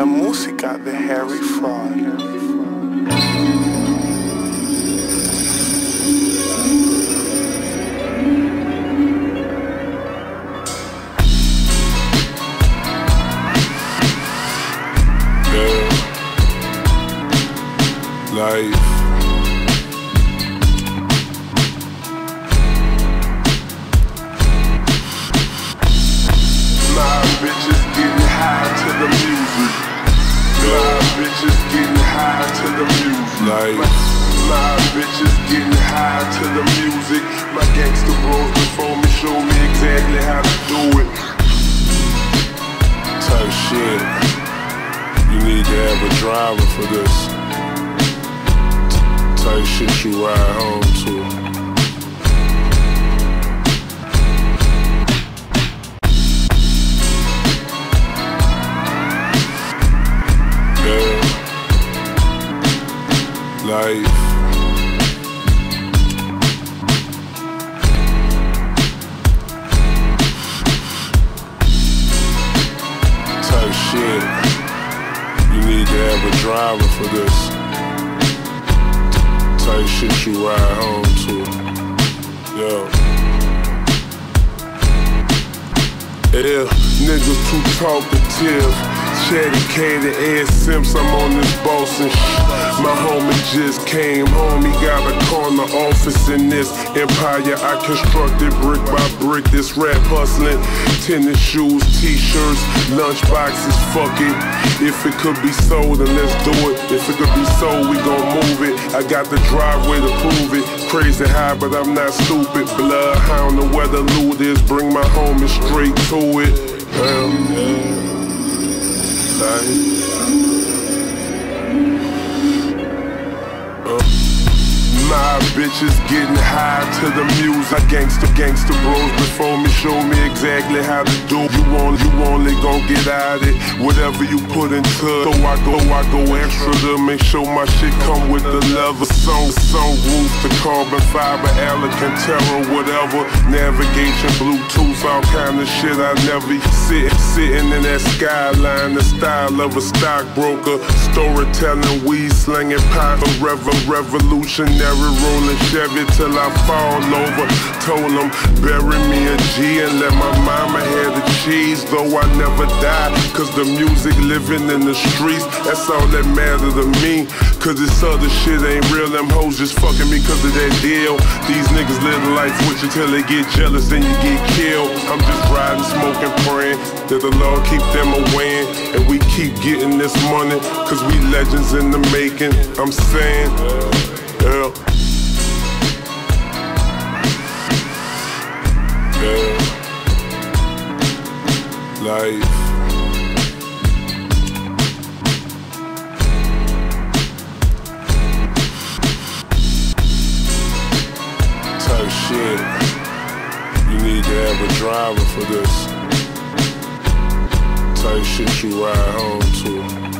la música de Harry Fraud. life. To the music. My gangster bros before me show me exactly how to do it. Type shit. You need to have a driver for this type shit you ride home to. Life. To a driver for this type shit you ride home to. Yeah, niggas too talkative. Chatty Katie, Ed Simps, I'm on this boss and shit. My homie just came home, he got a corner office in this empire I constructed brick by brick. Break this rap hustling, tennis shoes, t-shirts, lunch boxes, fuck it. If it could be sold, then let's do it. If it could be sold, we gon' move it. I got the driveway to prove it. Crazy high, but I'm not stupid. Bloodhound, the weather loot is, bring my homie straight to it. Um, yeah life. Bitches getting high to the music. Gangsta, gangsta bros before me show me exactly how to do. You only, you only gon' get out it. Whatever you put into. So I go, I go extra to make sure my shit come with the leather. Song, so roof, the carbon fiber, Alcantara, whatever. Navigation, Bluetooth, all kind of shit. I never sit, sitting in that skyline. The style of a stockbroker. Storytelling, weed slinging, pop, rev revolutionary Chevy till I fall over. Told them, bury me a G and let my mama have the cheese. Though I never die, cause the music living in the streets, that's all that matter to me. Cause this other shit ain't real, them hoes just fucking me cause of that deal. These niggas live life with you till they get jealous, then you get killed. I'm just riding, smoking, praying that the Lord keep them away. And we keep getting this money, cause we legends in the making. I'm saying, life. Type shit. You need to have a driver for this. Type shit you ride home to.